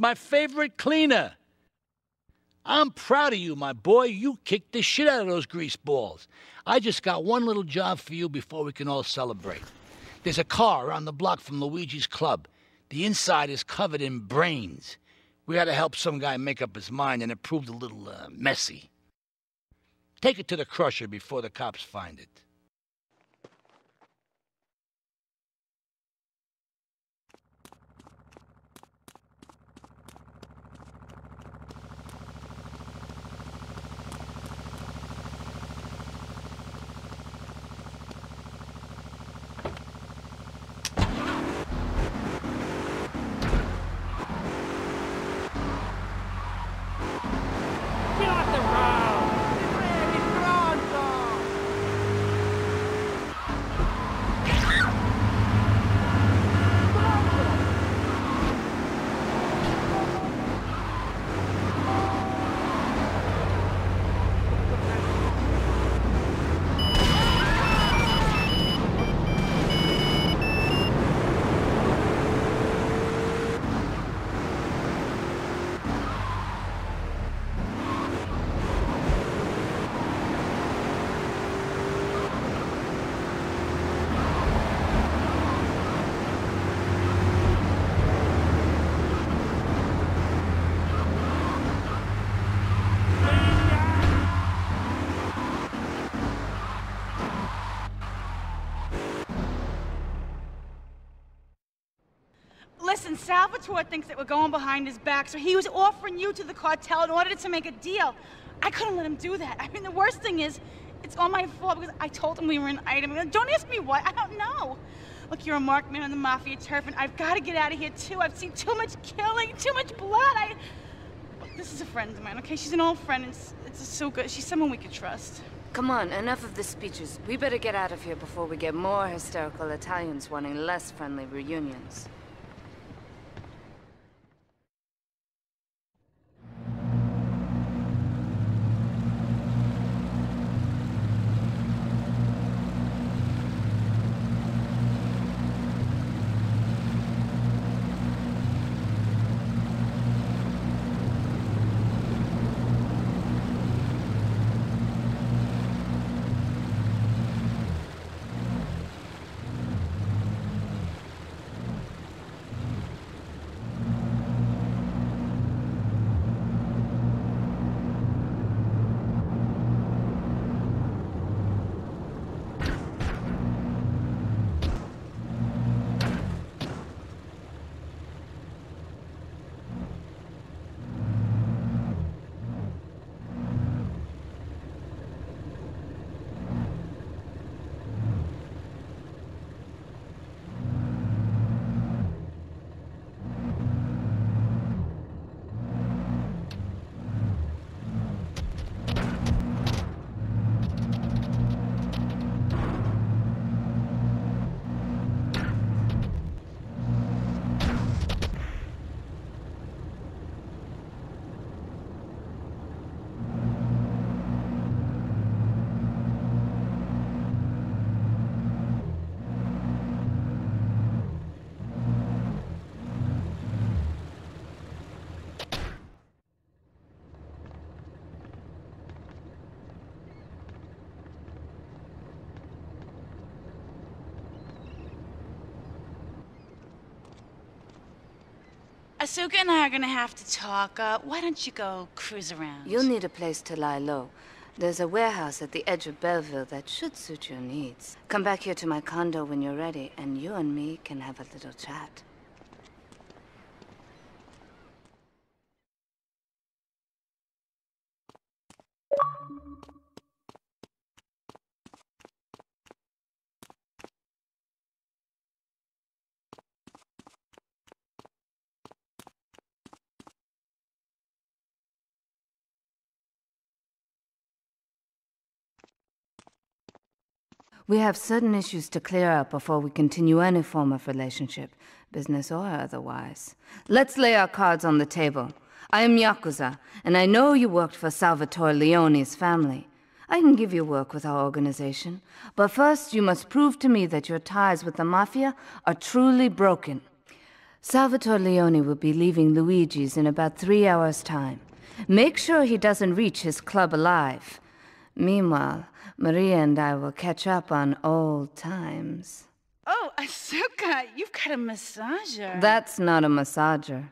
My favorite cleaner. I'm proud of you, my boy. You kicked the shit out of those grease balls. I just got one little job for you before we can all celebrate. There's a car around the block from Luigi's club. The inside is covered in brains. We had to help some guy make up his mind, and it proved a little uh, messy. Take it to the crusher before the cops find it. Get off the road! Listen, Salvatore thinks that we're going behind his back, so he was offering you to the cartel in order to make a deal. I couldn't let him do that. I mean, the worst thing is, it's all my fault because I told him we were an item. Don't ask me why. I don't know. Look, you're a marked man on the mafia turf, and I've got to get out of here too. I've seen too much killing, too much blood. I. This is a friend of mine, okay? She's an old friend. and It's, it's so good. She's someone we could trust. Come on, enough of the speeches. We better get out of here before we get more hysterical Italians wanting less friendly reunions. Asuka and I are gonna have to talk. Uh, why don't you go cruise around? You'll need a place to lie low. There's a warehouse at the edge of Belleville that should suit your needs. Come back here to my condo when you're ready, and you and me can have a little chat. We have certain issues to clear up before we continue any form of relationship, business or otherwise. Let's lay our cards on the table. I am Yakuza, and I know you worked for Salvatore Leone's family. I can give you work with our organization, but first you must prove to me that your ties with the Mafia are truly broken. Salvatore Leone will be leaving Luigi's in about three hours' time. Make sure he doesn't reach his club alive. Meanwhile, Maria and I will catch up on old times. Oh, Asuka, you've got a massager. That's not a massager.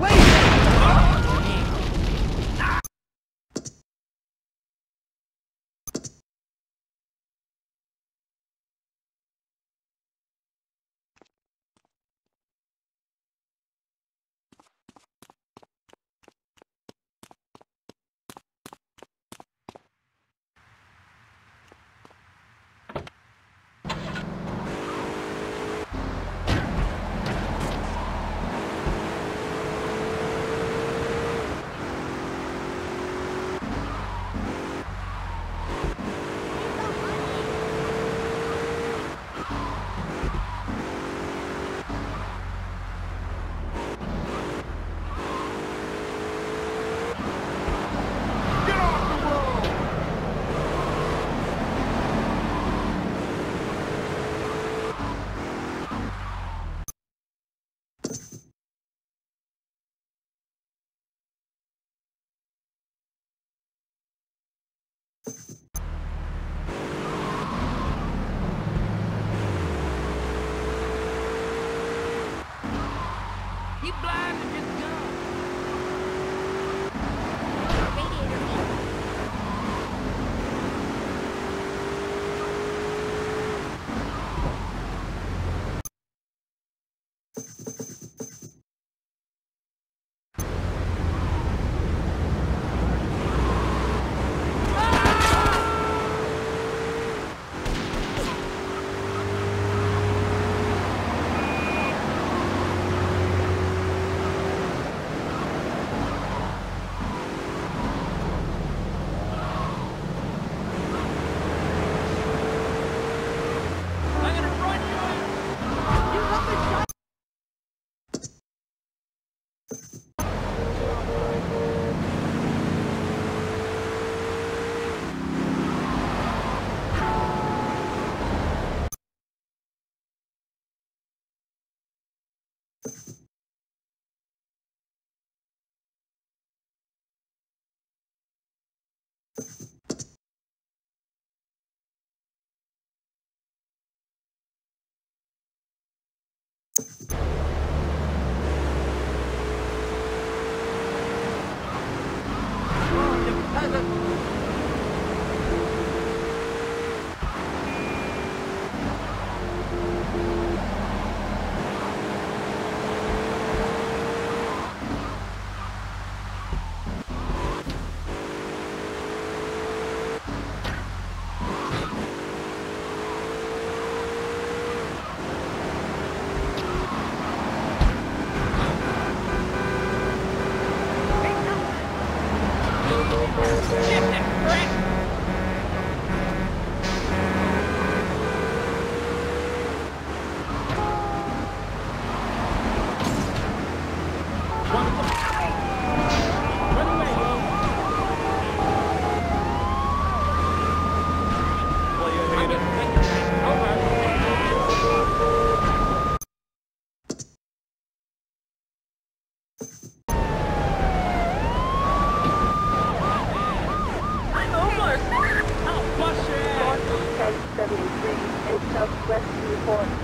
Wait! for